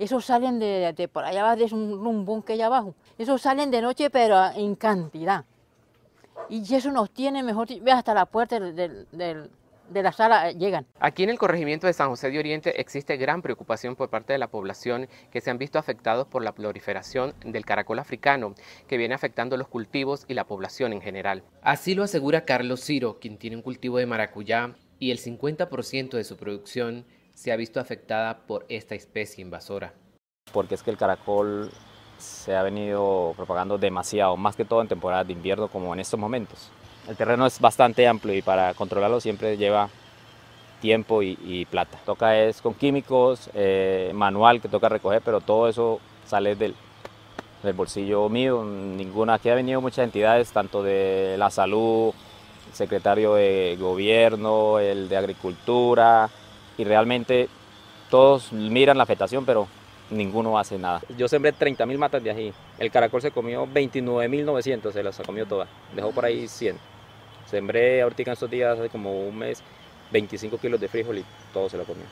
Esos salen de, por allá abajo, de un rumbón que hay abajo. Esos salen de noche, pero en cantidad. Y eso nos tiene mejor, ve hasta la puerta del, de la sala llegan. Aquí en el corregimiento de San José de Oriente existe gran preocupación por parte de la población que se han visto afectados por la proliferación del caracol africano, que viene afectando los cultivos y la población en general. Así lo asegura Carlos Ciro, quien tiene un cultivo de maracuyá y el 50% de su producción se ha visto afectada por esta especie invasora. Porque es que el caracol se ha venido propagando demasiado, más que todo en temporada de invierno como en estos momentos. El terreno es bastante amplio y para controlarlo siempre lleva tiempo y, plata. Toca es con químicos, eh, manual que toca recoger, pero todo eso sale del, del bolsillo mío. Ninguna, aquí ha venido muchas entidades, tanto de la salud, el secretario de gobierno, el de agricultura, y realmente todos miran la afectación, pero ninguno hace nada. Yo sembré 30.000 matas de ají, el caracol se comió 29.900, se las comió todas, dejó por ahí 100. Sembré ahorita en estos días, hace como un mes, 25 kilos de frijol y todo se lo comió.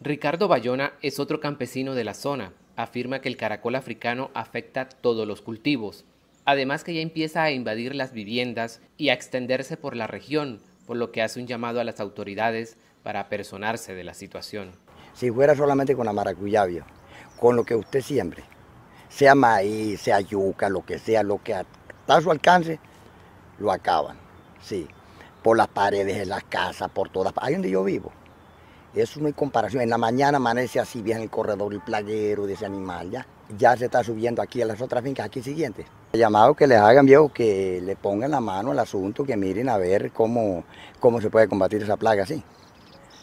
Ricardo Bayona es otro campesino de la zona. Afirma que el caracol africano afecta todos los cultivos. Además que ya empieza a invadir las viviendas y a extenderse por la región, por lo que hace un llamado a las autoridades para personarse de la situación. Si fuera solamente con la maracuyá, con lo que usted siembre, sea maíz, sea yuca, lo que sea, lo que está a su alcance, lo acaban, sí, por las paredes de las casas, por todas, ahí donde yo vivo. Eso no hay comparación. En la mañana amanece así bien el corredor, el plaguero de ese animal, ya. Ya se está subiendo aquí a las otras fincas, aquí siguientes. He llamado que les hagan, viejo, que le pongan la mano al asunto, que miren a ver cómo, cómo se puede combatir esa plaga así.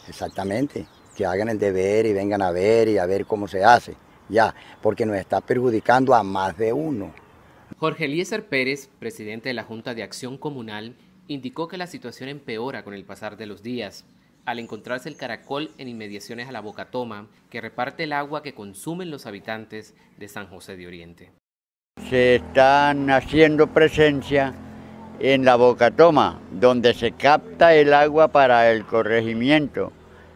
Exactamente. Que hagan el deber y vengan a ver y a ver cómo se hace ya, porque nos está perjudicando a más de uno. Jorge Eliezer Pérez, presidente de la Junta de Acción Comunal, indicó que la situación empeora con el pasar de los días, al encontrarse el caracol en inmediaciones a la Bocatoma, que reparte el agua que consumen los habitantes de San José de Oriente. Se están haciendo presencia en la Bocatoma, donde se capta el agua para el corregimiento,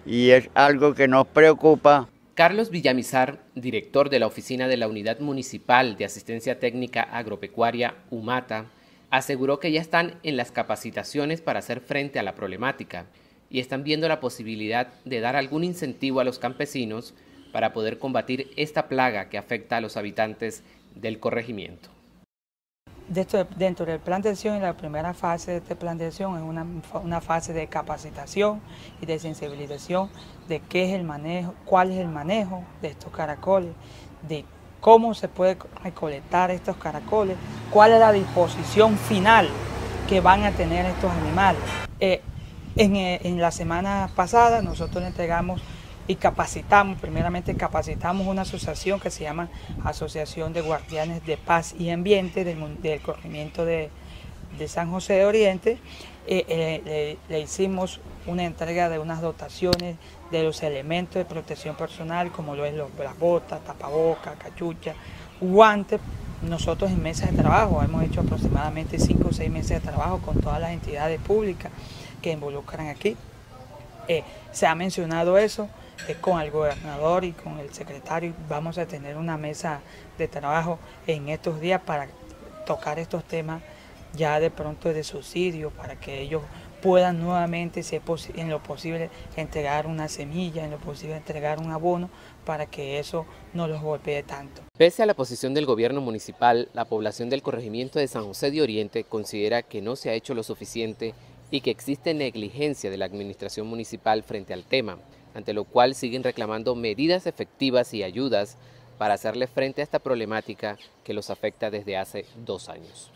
y es algo que nos preocupa Carlos Villamizar, director de la oficina de la Unidad Municipal de Asistencia Técnica Agropecuaria UMATA, aseguró que ya están en las capacitaciones para hacer frente a la problemática y están viendo la posibilidad de dar algún incentivo a los campesinos para poder combatir esta plaga que afecta a los habitantes del corregimiento dentro del plan de acción y la primera fase de este plan de acción es una, una, fase de capacitación y de sensibilización de qué es el manejo, cuál es el manejo de estos caracoles, de cómo se puede recolectar estos caracoles, cuál es la disposición final que van a tener estos animales. Eh, en, eh, en la semana pasada nosotros entregamos y capacitamos, primeramente capacitamos una asociación que se llama Asociación de Guardianes de Paz y Ambiente del, corregimiento de, San José de Oriente. Eh, eh, le, hicimos una entrega de unas dotaciones de los elementos de protección personal, como lo es las botas, tapabocas, cachucha, guantes. Nosotros en mesas de trabajo hemos hecho aproximadamente cinco o seis meses de trabajo con todas las entidades públicas que involucran aquí. Eh, se ha mencionado eso con el gobernador y con el secretario. Vamos a tener una mesa de trabajo en estos días para tocar estos temas ya de pronto de subsidio, para que ellos puedan nuevamente, en lo posible, entregar una semilla, en lo posible entregar un abono, para que eso no los golpee tanto. Pese a la posición del gobierno municipal, la población del corregimiento de San José de Oriente considera que no se ha hecho lo suficiente y que existe negligencia de la administración municipal frente al tema ante lo cual siguen reclamando medidas efectivas y ayudas para hacerle frente a esta problemática que los afecta desde hace dos años.